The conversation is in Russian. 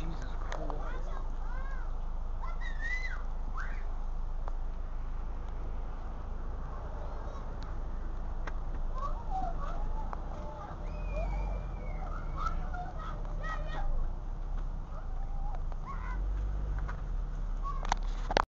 Jesus